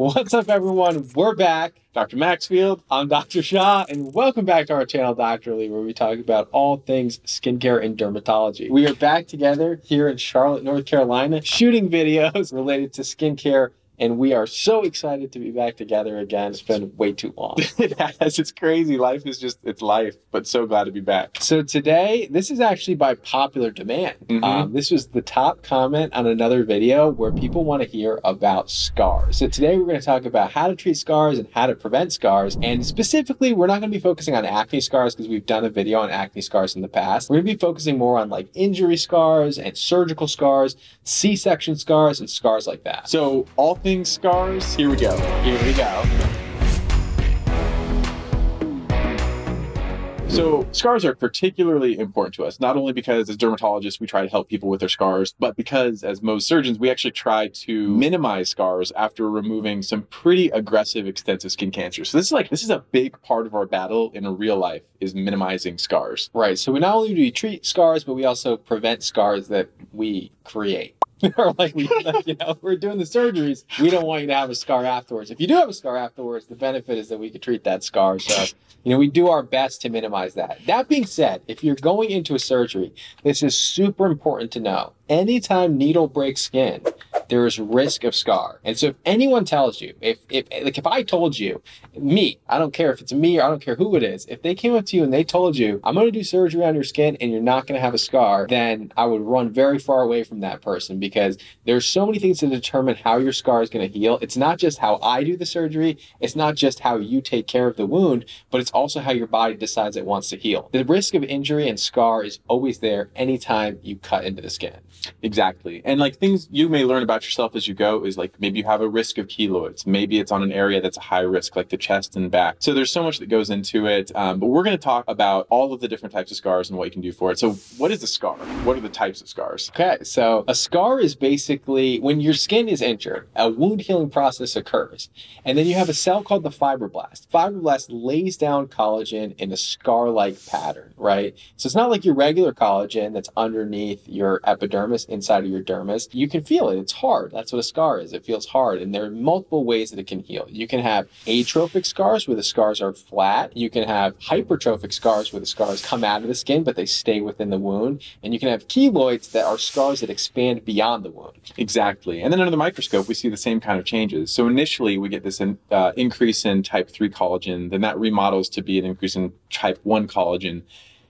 What's up, everyone? We're back. Dr. Maxfield, I'm Dr. Shah, and welcome back to our channel, Doctorly, where we talk about all things skincare and dermatology. We are back together here in Charlotte, North Carolina, shooting videos related to skincare and we are so excited to be back together again. It's been way too long. it has. It's crazy. Life is just, it's life, but so glad to be back. So today, this is actually by popular demand. Mm-hmm. Um, this was the top comment on another video where people want to hear about scars. So today, we're going to talk about how to treat scars and how to prevent scars. And specifically, we're not going to be focusing on acne scars because we've done a video on acne scars in the past. We're going to be focusing more on like injury scars and surgical scars, C section scars, and scars like that. So, all things scars. Here we go. Here we go. So scars are particularly important to us, not only because as dermatologists we try to help people with their scars, but because as Mohs surgeons we actually try to minimize scars after removing some pretty aggressive extensive skin cancer. So this is like this is a big part of our battle in real life is minimizing scars. Right. So we not only do we treat scars, but we also prevent scars that we create. or like we, you know, we're doing the surgeries. We don't want you to have a scar afterwards. If you do have a scar afterwards, the benefit is that we could treat that scar. So, you know, we do our best to minimize that. That being said, if you're going into a surgery, this is super important to know. Anytime needle breaks skin, there is risk of scar. And so if anyone tells you, if, if like if I told you, me, I don't care if it's me or I don't care who it is, if they came up to you and they told you, I'm going to do surgery on your skin and you're not going to have a scar, then I would run very far away from that person because there's so many things to determine how your scar is going to heal. It's not just how I do the surgery. It's not just how you take care of the wound, but it's also how your body decides it wants to heal. The risk of injury and scar is always there anytime you cut into the skin. Exactly. And like things you may learn about yourself as you go is like maybe you have a risk of keloids. Maybe it's on an area that's a high risk, like the chest and back. So there's so much that goes into it. Um, but we're going to talk about all of the different types of scars and what you can do for it. So what is a scar? What are the types of scars? Okay. So a scar is basically when your skin is injured, a wound healing process occurs. And then you have a cell called the fibroblast. Fibroblast lays down collagen in a scar-like pattern, right? So it's not like your regular collagen that's underneath your epidermis inside of your dermis. You can feel it. It's hard. That's what a scar is. It feels hard. And there are multiple ways that it can heal. You can have atrophic scars where the scars are flat. You can have hypertrophic scars where the scars come out of the skin, but they stay within the wound. And you can have keloids that are scars that expand beyond the wound. Exactly. And then under the microscope, we see the same kind of changes. So initially, we get this in, uh, increase in type 3 collagen. Then that remodels to be an increase in type 1 collagen.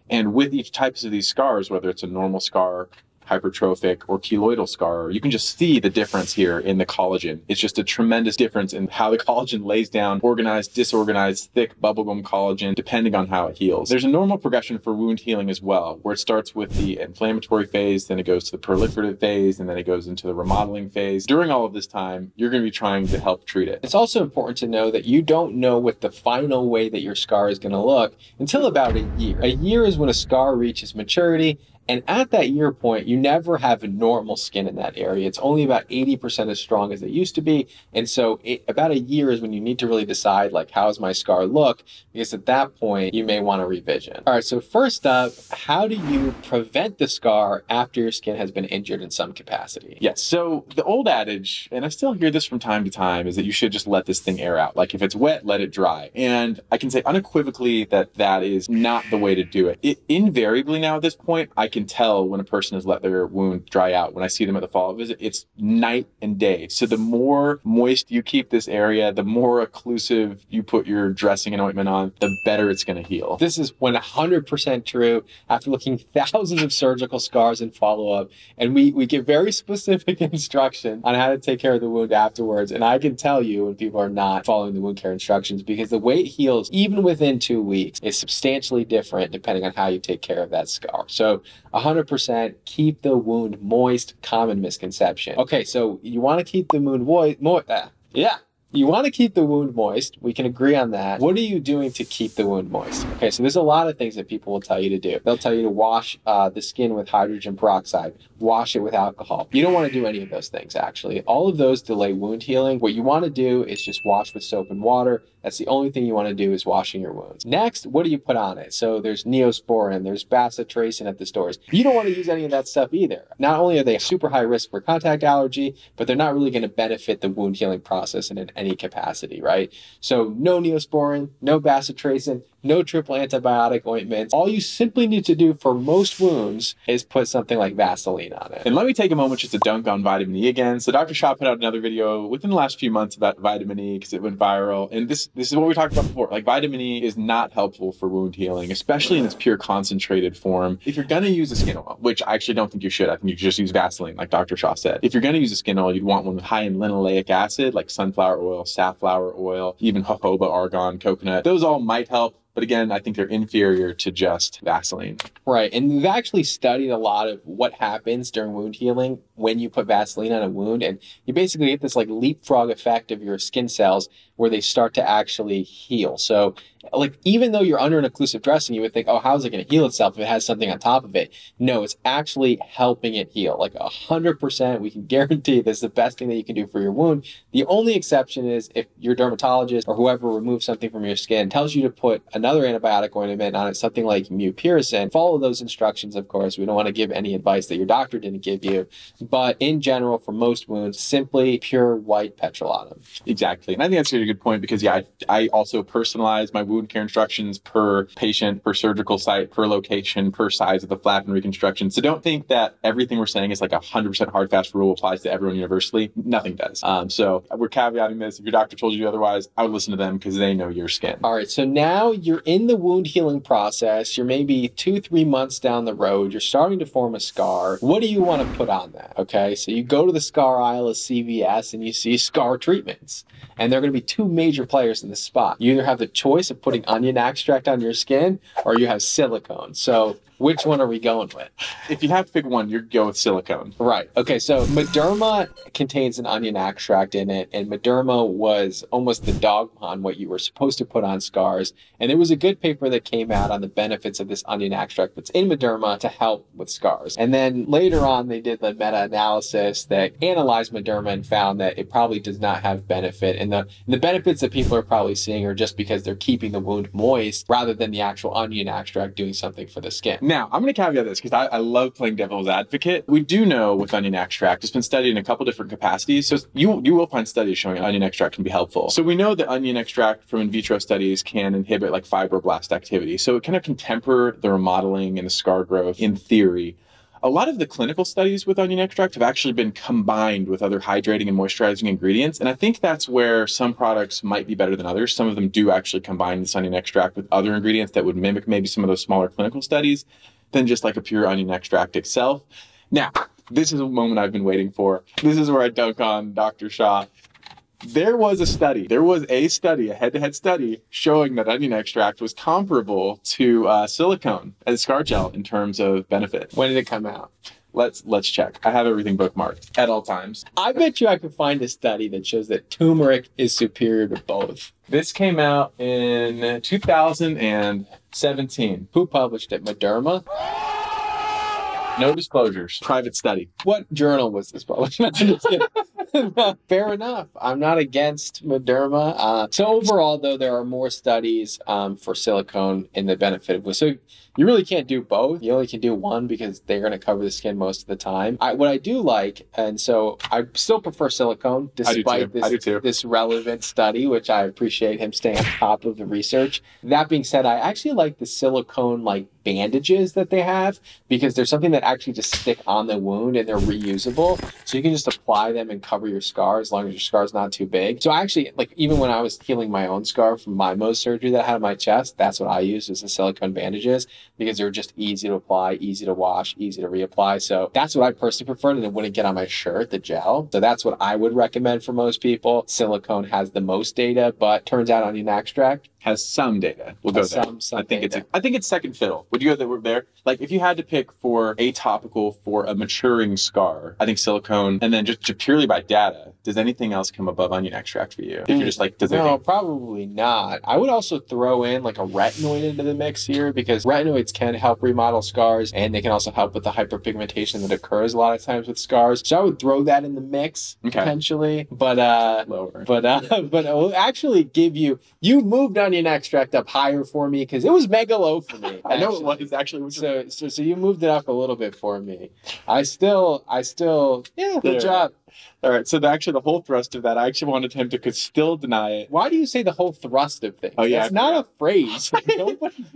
And with each types of these scars, whether it's a normal scar, hypertrophic or keloidal scar, you can just see the difference here in the collagen. It's just a tremendous difference in how the collagen lays down, organized, disorganized, thick bubblegum collagen, depending on how it heals. There's a normal progression for wound healing as well, where it starts with the inflammatory phase, then it goes to the proliferative phase, and then it goes into the remodeling phase. During all of this time, you're going to be trying to help treat it. It's also important to know that you don't know what the final way that your scar is going to look until about a year. A year is when a scar reaches maturity and at that year point, you never have normal skin in that area. It's only about 80% as strong as it used to be. And so it, about a year is when you need to really decide like, how does my scar look? Because at that point, you may want a revision. All right. So first up, how do you prevent the scar after your skin has been injured in some capacity? Yes. So the old adage, and I still hear this from time to time, is that you should just let this thing air out. Like if it's wet, let it dry. And I can say unequivocally that that is not the way to do it. it invariably now at this point, I can can tell when a person has let their wound dry out. When I see them at the follow-up visit, it's night and day. So the more moist you keep this area, the more occlusive you put your dressing and ointment on, the better it's going to heal. This is 100% true after looking thousands of surgical scars and follow-up. And we, we give very specific instruction on how to take care of the wound afterwards. And I can tell you when people are not following the wound care instructions because the way it heals, even within two weeks, is substantially different depending on how you take care of that scar. So 100% keep the wound moist, common misconception. Okay, so you want to keep the wound moist, mo- uh, yeah, you want to keep the wound moist. We can agree on that. What are you doing to keep the wound moist? Okay, so there's a lot of things that people will tell you to do. They'll tell you to wash uh, the skin with hydrogen peroxide, wash it with alcohol. You don't want to do any of those things, actually. All of those delay wound healing. What you want to do is just wash with soap and water. That's the only thing you want to do is washing your wounds. Next, what do you put on it? So there's neosporin, there's bacitracin at the stores. You don't want to use any of that stuff either. Not only are they super high risk for contact allergy, but they're not really going to benefit the wound healing process in any capacity, right? So no neosporin, no bacitracin, no triple antibiotic ointments. All you simply need to do for most wounds is put something like Vaseline on it. And let me take a moment just to dunk on vitamin E again. So Dr. Shah put out another video within the last few months about vitamin E because it went viral. And this this is what we talked about before. Like vitamin E is not helpful for wound healing, especially in its pure concentrated form. If you're gonna use a skin oil, which I actually don't think you should, I think you should just use Vaseline, like Dr. Shah said. If you're gonna use a skin oil, you'd want one with high in linoleic acid, like sunflower oil, safflower oil, even jojoba, argan, coconut. Those all might help. But again, I think they're inferior to just Vaseline. Right. And we've actually studied a lot of what happens during wound healing when you put Vaseline on a wound. And you basically get this like leapfrog effect of your skin cells where they start to actually heal. So, like, even though you're under an occlusive dressing, you would think, oh, how's it going to heal itself if it has something on top of it? No, it's actually helping it heal. Like, 100%, we can guarantee this is the best thing that you can do for your wound. The only exception is if your dermatologist or whoever removes something from your skin tells you to put another antibiotic ointment on it, something like mupirocin. Follow those instructions, of course. We don't want to give any advice that your doctor didn't give you. But in general, for most wounds, simply pure white petrolatum. Exactly. And I think that's a good point because, yeah, I, I also personalize my wound care instructions per patient, per surgical site, per location, per size of the flap and reconstruction. So don't think that everything we're saying is like a 100% hard, fast rule applies to everyone universally. Nothing does. Um, so we're caveating this. If your doctor told you otherwise, I would listen to them because they know your skin. All right. So now you're in the wound healing process. You're maybe two, three months down the road. You're starting to form a scar. What do you want to put on that? Okay. So you go to the scar aisle of CVS and you see scar treatments. And there are going to be two major players in the spot. You either have the choice of putting onion extract on your skin or you have silicone. So which one are we going with? If you have to pick one, you'd go with silicone. Right. Okay. So Mederma contains an onion extract in it, and Mederma was almost the dogma on what you were supposed to put on scars. And there was a good paper that came out on the benefits of this onion extract that's in Mederma to help with scars. And then later on, they did the meta-analysis that analyzed Mederma and found that it probably does not have benefit. And the, and the benefits that people are probably seeing are just because they're keeping the wound moist rather than the actual onion extract doing something for the skin. Now, I'm going to caveat this because I, I, love playing devil's advocate. We do know with onion extract, it's been studied in a couple different capacities. So you you will find studies showing onion extract can be helpful. So we know that onion extract from in vitro studies can inhibit like fibroblast activity. So it kind of can temper the remodeling and the scar growth in theory. A lot of the clinical studies with onion extract have actually been combined with other hydrating and moisturizing ingredients. And I think that's where some products might be better than others. Some of them do actually combine this onion extract with other ingredients that would mimic maybe some of those smaller clinical studies than just like a pure onion extract itself. Now, this is a moment I've been waiting for. This is where I dunk on Dr. Shah. There was a study, there was a study, a head to head study showing that onion extract was comparable to uh, silicone as scar gel in terms of benefit. When did it come out? Let's let's check. I have everything bookmarked at all times. I bet you I could find a study that shows that turmeric is superior to both. This came out in 2017. Who published it? Mederma? No disclosures. Private study. What journal was this published? Fair enough. I'm not against Mederma. Uh, so overall, though, there are more studies um, for silicone in the benefit of so you really can't do both. You only can do one because they're going to cover the skin most of the time. I, what I do like, and so I still prefer silicone despite this, this relevant study, which I appreciate him staying on top of the research. That being said, I actually like the silicone like bandages that they have because there's something that actually just stick on the wound and they're reusable. So you can just apply them and cover your scar as long as your scar is not too big. So I actually like even when I was healing my own scar from my Mohs surgery that I had on my chest, that's what I used was the silicone bandages because they were just easy to apply, easy to wash, easy to reapply. So that's what I personally preferred and it wouldn't get on my shirt, the gel. So that's what I would recommend for most people. Silicone has the most data, but turns out onion extract has some data. We'll go there. Some, some I think data. it's a, I think it's second fiddle. Would you go there? there? Like if you had to pick for a topical for a maturing scar, I think silicone, and then just, just purely by data, does anything else come above onion extract for you? If you're just like, does no, anything... probably not. I would also throw in like a retinoid into the mix here because retinoids can help remodel scars and they can also help with the hyperpigmentation that occurs a lot of times with scars. So I would throw that in the mix okay. potentially, but uh, lower. But uh, but it will actually give you you moved on onion extract up higher for me because it was mega low for me. I know it was actually. So, so, so you moved it up a little bit for me. I still, I still, yeah, good There. job. All right. So the, actually, the whole thrust of that, I actually wanted him to could still deny it. Why do you say the whole thrust of things? Oh, yeah, it's not a phrase.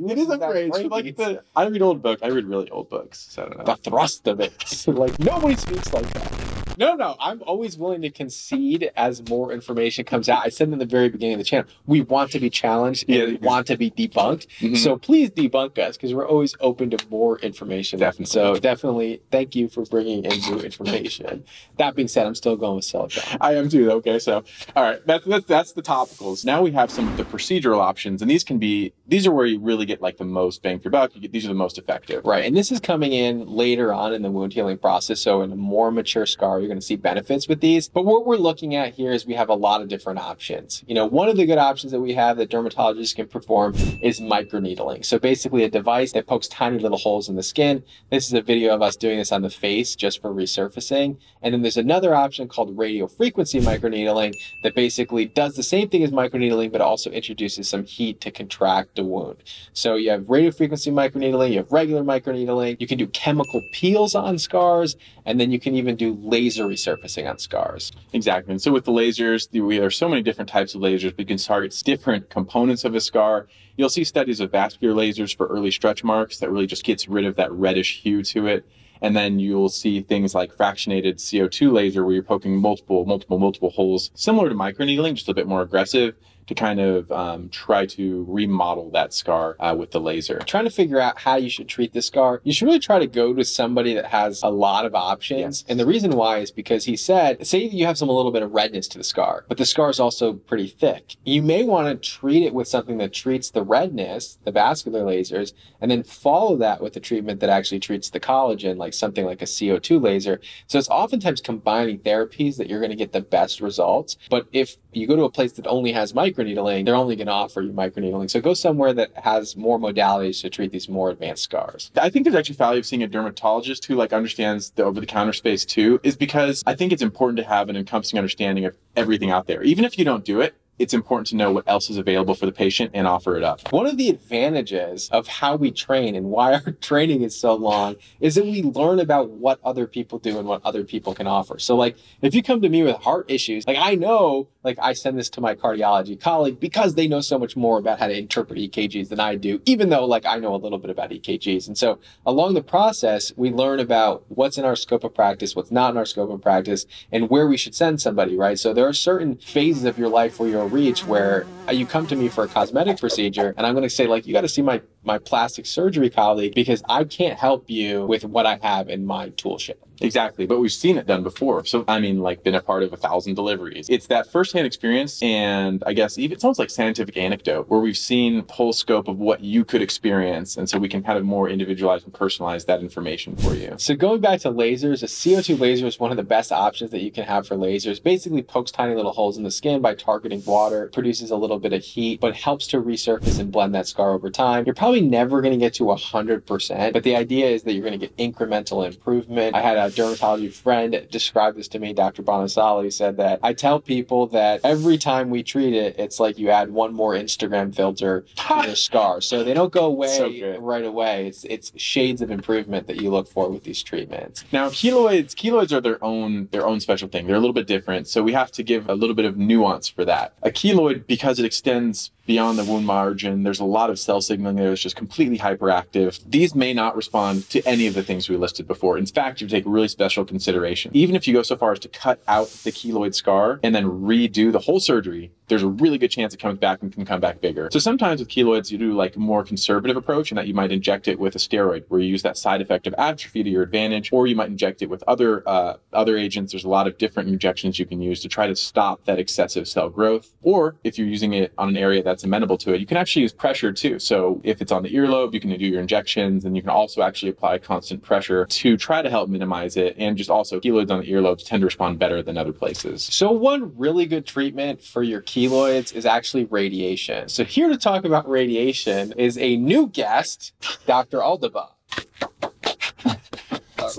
It is a phrase. phrase. Like the, I read old books. I read really old books. So I don't know. the thrust of it. like nobody speaks like that. No, no, I'm always willing to concede as more information comes out. I said in the very beginning of the channel, we want to be challenged Yeah, we want to be debunked. Mhm. So please debunk us because we're always open to more information. Definitely. So definitely thank you for bringing in new information. That being said, I'm still going with silicone. I am too. Okay, so all right, that's that's that's the topicals. Now we have some of the procedural options, and these can be these are where you really get like the most bang for your buck. You get, these are the most effective. Right. And this is coming in later on in the wound healing process. So in a more mature scar, you're going to see benefits with these. But what we're looking at here is we have a lot of different options. You know, one of the good options that we have that dermatologists can perform is microneedling. So basically a device that pokes tiny little holes in the skin. This is a video of us doing this on the face just for resurfacing. And then there's another option called radio frequency microneedling that basically does the same thing as microneedling, but also introduces some heat to contract the wound. So you have radio frequency microneedling, you have regular microneedling, you can do chemical peels on scars, and then you can even do laser resurfacing on scars. Exactly. And so with the lasers, there are so many different types of lasers. We can target different components of a scar. You'll see studies of vascular lasers for early stretch marks that really just gets rid of that reddish hue to it. And then you'll see things like fractionated CO2 laser where you're poking multiple, multiple, multiple holes, similar to microneedling, just a bit more aggressive to kind of um, try to remodel that scar uh, with the laser. Trying to figure out how you should treat this scar, you should really try to go to somebody that has a lot of options. And the reason why is because he said, say that you have some a little bit of redness to the scar, but the scar is also pretty thick. You may want to treat it with something that treats the redness, the vascular lasers, and then follow that with a treatment that actually treats the collagen, like something like a CO2 laser. So it's oftentimes combining therapies that you're going to get the best results. But if you go to a place that only has microneedling, they're only going to offer you microneedling. So go somewhere that has more modalities to treat these more advanced scars. I think there's actually value of seeing a dermatologist who like understands the over the counter space too, is because I think it's important to have an encompassing understanding of everything out there. Even if you don't do it, it's important to know what else is available for the patient and offer it up. One of the advantages of how we train and why our training is so long is that we learn about what other people do and what other people can offer. So like if you come to me with heart issues, like I know, like I send this to my cardiology colleague because they know so much more about how to interpret EKGs than I do, even though like I know a little bit about EKGs. And so along the process, we learn about what's in our scope of practice, what's not in our scope of practice, and where we should send somebody, right? So there are certain phases of your life where reach where you come to me for a cosmetic procedure and I'm going to say like, you got to see my, my plastic surgery colleague because I can't help you with what I have in my tool shed. Exactly. But we've seen it done before. So, I mean, like, been a part of a thousand deliveries. It's that firsthand experience. And I guess even, it's almost like scientific anecdote where we've seen whole scope of what you could experience. And so we can kind of more individualize and personalize that information for you. So going back to lasers, a CO2 laser is one of the best options that you can have for lasers. Basically pokes tiny little holes in the skin by targeting water, produces a little bit of heat, but helps to resurface and blend that scar over time. You're probably never going to get to 100%, but the idea is that you're going to get incremental improvement. I had a dermatology friend described this to me, Dr. Bonasali said that I tell people that every time we treat it, it's like you add one more Instagram filter to the scar. So they don't go away So right away. It's it's shades of improvement that you look for with these treatments. Now, keloids, keloids are their own their own special thing. They're a little bit different, so we have to give a little bit of nuance for that. A keloid, because it extends beyond the wound margin, there's a lot of cell signaling there that's just completely hyperactive. These may not respond to any of the things we listed before. In fact, you take really special consideration. Even if you go so far as to cut out the keloid scar and then redo the whole surgery, there's a really good chance it comes back and can come back bigger. So sometimes with keloids, you do like a more conservative approach in that you might inject it with a steroid where you use that side effect of atrophy to your advantage, or you might inject it with other uh, other agents. There's a lot of different injections you can use to try to stop that excessive cell growth. Or if you're using it on an area that's amenable to it, you can actually use pressure too. So if it's on the earlobe, you can do your injections, and you can also actually apply constant pressure to try to help minimize it. And just also keloids on the earlobes tend to respond better than other places. So one really good treatment for your keloids is actually radiation. So here to talk about radiation is a new guest, Dr. Aldaba.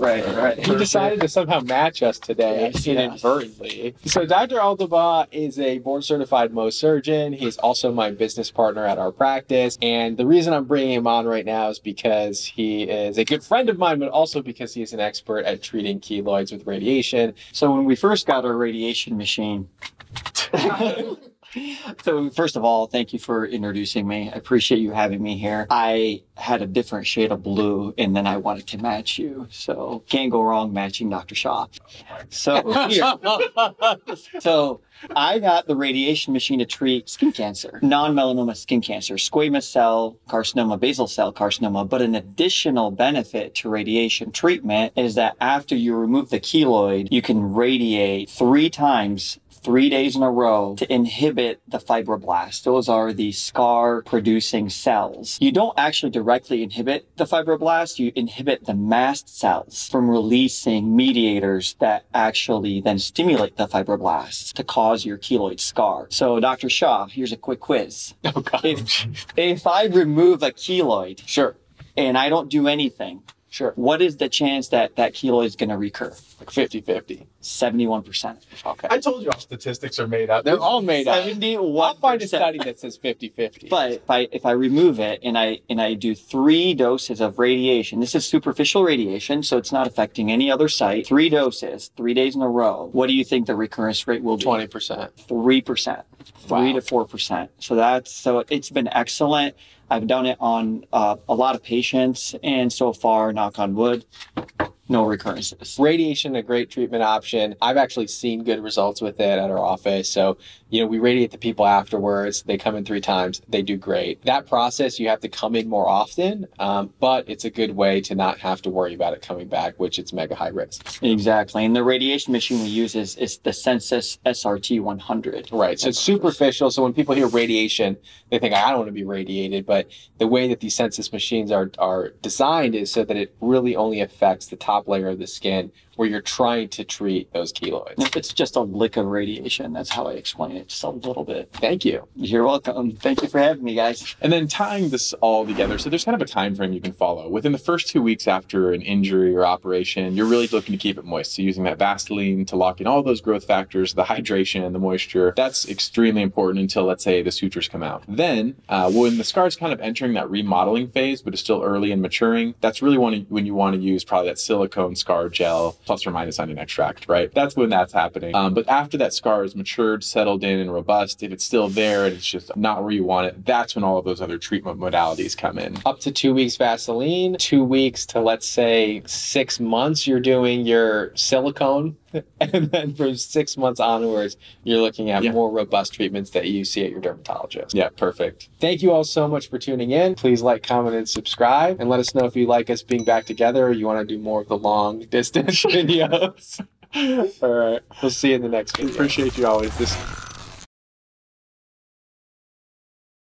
Us. Right, right. He decided to somehow match us today Yes, inadvertently. So Dr. Aldaba is a board certified Mohs surgeon. He's also my business partner at our practice. And the reason I'm bringing him on right now is because he is a good friend of mine, but also because he is an expert at treating keloids with radiation. So when we first got our radiation machine, so first of all, thank you for introducing me. I appreciate you having me here. I had a different shade of blue, and then I wanted to match you. So can't go wrong matching Dr. Shah. So here, so I got the radiation machine to treat skin cancer, non-melanoma skin cancer, squamous cell carcinoma, basal cell carcinoma. But an additional benefit to radiation treatment is that after you remove the keloid, you can radiate three times three days in a row to inhibit the fibroblasts. Those are the scar producing cells. You don't actually directly inhibit the fibroblasts, you inhibit the mast cells from releasing mediators that actually then stimulate the fibroblasts to cause your keloid scar. So, Dr. Shah, here's a quick quiz. Oh. If, if I remove a keloid Sure, and I don't do anything, sure. what is the chance that that keloid is going to recur? Like 50 50. 71%. Okay. I told you all statistics are made up. They're all made up. 71%. I'll find a study that says 50 50. But if I if I remove it and I and I do three doses of radiation, this is superficial radiation, so it's not affecting any other site. Three doses, three days in a row. What do you think the recurrence rate will be? 20%. Three percent, three to four percent. So that's so it's been excellent. I've done it on uh, a lot of patients, and so far, knock on wood, no recurrences. radiation a great treatment option. I've actually seen good results with it at our office. So you know we radiate the people afterwards. They come in three times. They do great. That process you have to come in more often um, but it's a good way to not have to worry about it coming back which it's mega high risk. Exactly, and the radiation machine we use is is the Sensus SRT 100. right. So it's superficial. So when people hear radiation they think i don't want to be radiated. But the way that these Sensus machines are are designed is so that it really only affects the top layer of the skin where you're trying to treat those keloids If It's just a lick of radiation. That's how I explain it, just a little bit. thank you You're welcome. Thank you for having me, guys. And then tying this all together, so there's kind of a time frame you can follow. Within the first two weeks after an injury or operation, you're really looking to keep it moist. So using that Vaseline to lock in all those growth factors, the hydration, and the moisture, that's extremely important until let's say the sutures come out. Then uh, when the scar is kind of entering that remodeling phase, but is still early and maturing, that's really when you want to use probably that silicone scar gel plus or minus onion extract, right? That's when that's happening. Um, but after that scar is matured, settled in, and robust, if it's still there and it's just not where you want it, that's when all of those other treatment modalities come in. up to two weeks Vaseline, two weeks to let's say six months, you're doing your silicone. And then from six months onwards, you're looking at Yeah. more robust treatments that you see at your dermatologist. Yeah, perfect. Thank you all so much for tuning in. Please like, comment, and subscribe. And let us know if you like us being back together or you want to do more of the long distance videos. all right. We'll see you in the next video. Appreciate you always. This